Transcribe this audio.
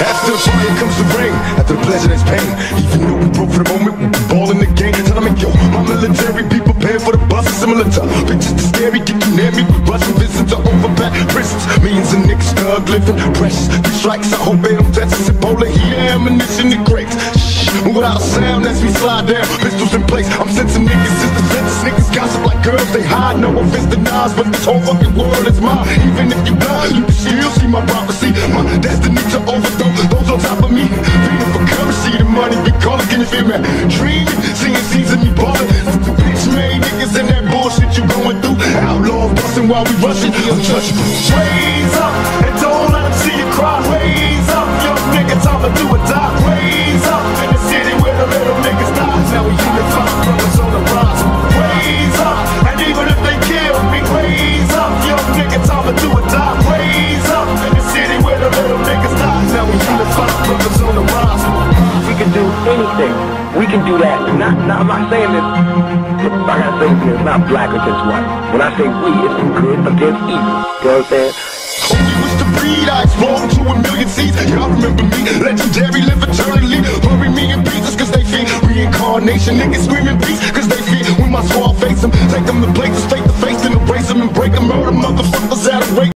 After the fire comes the rain, after the pleasure there's pain. Even though we broke for the moment, we ball in the game. Tell them, yo, my military be prepared for the bus, similar to bitches to scary, get you near me. We bustin' visits to overpack prisons. Millions of niggas thug living, precious. Three strikes, I hope they don't test us. Ebola here, ammunition and crates. Shh, without sound as we slide down, pistols in place. I'm sensing niggas is the fence. Niggas gossip like girls, they hide. No offense Nas, but this whole fucking world is mine. Even if you blind, you can still see my prophecy. Money be calling. Can you feel me? Dreaming, scenes of me ballin'. Bitch made niggas in that bullshit you going through. Outlaws bustin' while we rushin'. Untouchable. Raise up anything. We can do that. Not, not I'm not saying this. Look, I gotta say it's not black against white. When I say we, it's good against evil. You know what I'm saying? Wish to breed, I explode to a million seeds. Y'all remember me, legendary, live eternally. Bury me in pieces, cause they fear reincarnation. Niggas screaming peace, cause they fear when my squad face them. Take them to places, face to face, then embrace them and break them. Murder rape.